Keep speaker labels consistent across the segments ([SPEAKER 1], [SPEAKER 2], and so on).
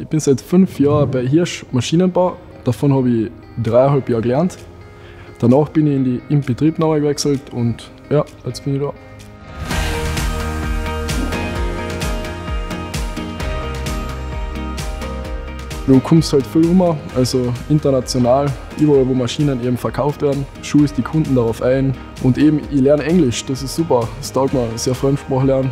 [SPEAKER 1] Ich bin seit fünf Jahren bei Hirsch Maschinenbau. Davon habe ich dreieinhalb Jahre gelernt. Danach bin ich in die Inbetriebnahme gewechselt und ja, jetzt bin ich da. Du kommst halt viel um, also international, überall wo Maschinen eben verkauft werden, schulst die Kunden darauf ein und eben ich lerne Englisch, das ist super, das taugt mir, sehr Fremdsprache lernen.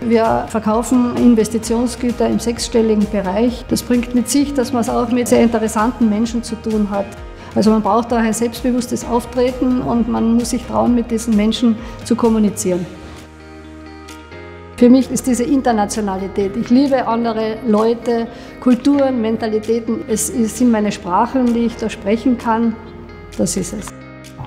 [SPEAKER 2] Wir verkaufen Investitionsgüter im sechsstelligen Bereich. Das bringt mit sich, dass man es auch mit sehr interessanten Menschen zu tun hat. Also man braucht auch ein selbstbewusstes Auftreten und man muss sich trauen, mit diesen Menschen zu kommunizieren. Für mich ist diese Internationalität. Ich liebe andere Leute, Kulturen, Mentalitäten. Es sind meine Sprachen, die ich da sprechen kann. Das ist es.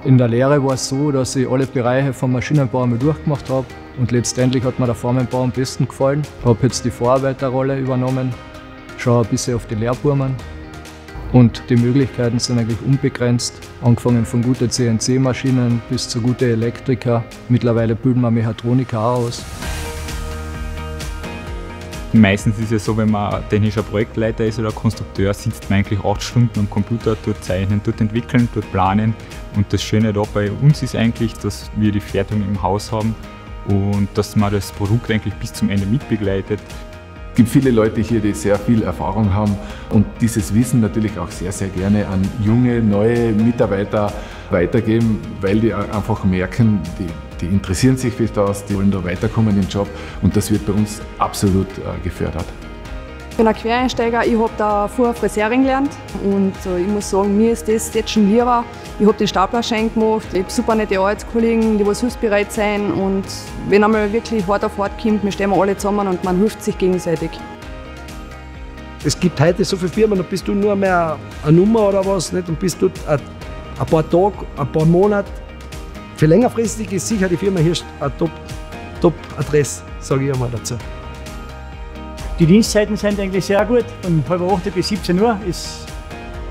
[SPEAKER 3] In der Lehre war es so, dass ich alle Bereiche vom Maschinenbau einmal durchgemacht habe und letztendlich hat mir der Formenbau am besten gefallen. Ich habe jetzt die Vorarbeiterrolle übernommen, schaue ein bisschen auf die Lehrburmen und die Möglichkeiten sind eigentlich unbegrenzt, angefangen von guten CNC-Maschinen bis zu guten Elektriker. Mittlerweile bilden wir Mechatroniker auch aus.
[SPEAKER 4] Meistens ist es so, wenn man technischer Projektleiter ist oder Konstrukteur, sitzt man eigentlich acht Stunden am Computer, dort zeichnen, dort entwickeln, dort planen. Und das Schöne da bei uns ist eigentlich, dass wir die Fertigung im Haus haben und dass man das Produkt eigentlich bis zum Ende mitbegleitet.
[SPEAKER 5] Es gibt viele Leute hier, die sehr viel Erfahrung haben und dieses Wissen natürlich auch sehr, sehr gerne an junge, neue Mitarbeiter weitergeben, weil die einfach merken, die, die interessieren sich für das, die wollen da weiterkommen im Job und das wird bei uns absolut äh, gefördert.
[SPEAKER 6] Bin ein Quereinsteiger, ich habe da vorher Friseurin gelernt und ich muss sagen, mir ist das jetzt schon lieber. Ich habe den Staplerschein gemacht, ich habe super nette Arbeitskollegen, die was hilfsbereit sein und wenn einmal wirklich hart auf hart kommt, wir stehen alle zusammen und man hilft sich gegenseitig.
[SPEAKER 7] Es gibt heute so viele Firmen, da bist du nur mehr eine Nummer oder was nicht und bist ein, ein paar Tage, ein paar Monate. Für längerfristig ist sicher die Firma hier eine Top-Adresse, Top sage ich einmal dazu.
[SPEAKER 8] Die Dienstzeiten sind eigentlich sehr gut. Von halb acht bis 17 Uhr ist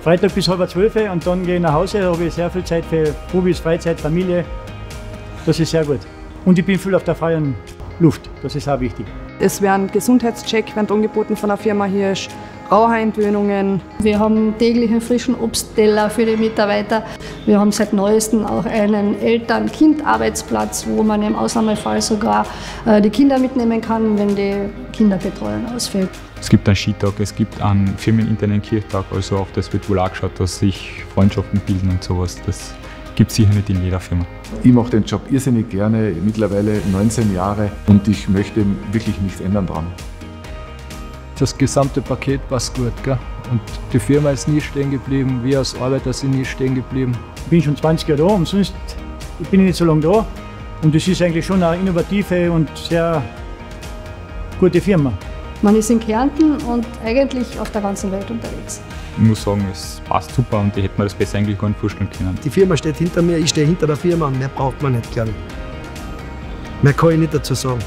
[SPEAKER 8] Freitag bis halb zwölf und dann gehe ich nach Hause. Da habe ich sehr viel Zeit für Hobbys, Freizeit, Familie. Das ist sehr gut. Und ich bin viel auf der freien Luft. Das ist auch wichtig.
[SPEAKER 6] Es werden Gesundheitscheck angeboten von der Firma Hirsch. Raucheintönungen.
[SPEAKER 2] Wir haben tägliche frischen Obstteller für die Mitarbeiter. Wir haben seit neuestem auch einen Eltern-Kind-Arbeitsplatz, wo man im Ausnahmefall sogar äh, die Kinder mitnehmen kann, wenn die Kinderbetreuung ausfällt.
[SPEAKER 4] Es gibt einen Skitag, es gibt einen firmeninternen Kirchtag, also auch das wird wohl angeschaut, dass sich Freundschaften bilden und sowas. Das gibt es sicher nicht in jeder Firma.
[SPEAKER 5] Ich mache den Job irrsinnig gerne, mittlerweile 19 Jahre und ich möchte wirklich nichts ändern dran
[SPEAKER 3] das gesamte Paket passt gut. Gell? Und die Firma ist nie stehen geblieben, wir als Arbeiter sind nie stehen geblieben.
[SPEAKER 8] Ich bin schon 20 Jahre da und sonst bin ich nicht so lange da. Und es ist eigentlich schon eine innovative und sehr gute Firma.
[SPEAKER 2] Man ist in Kärnten und eigentlich auf der ganzen Welt unterwegs.
[SPEAKER 4] Ich muss sagen, es passt super und ich hätte mir das besser eigentlich gar nicht vorstellen können.
[SPEAKER 7] Die Firma steht hinter mir, ich stehe hinter der Firma und mehr braucht man nicht, glaube ich. Mehr kann ich nicht dazu sagen.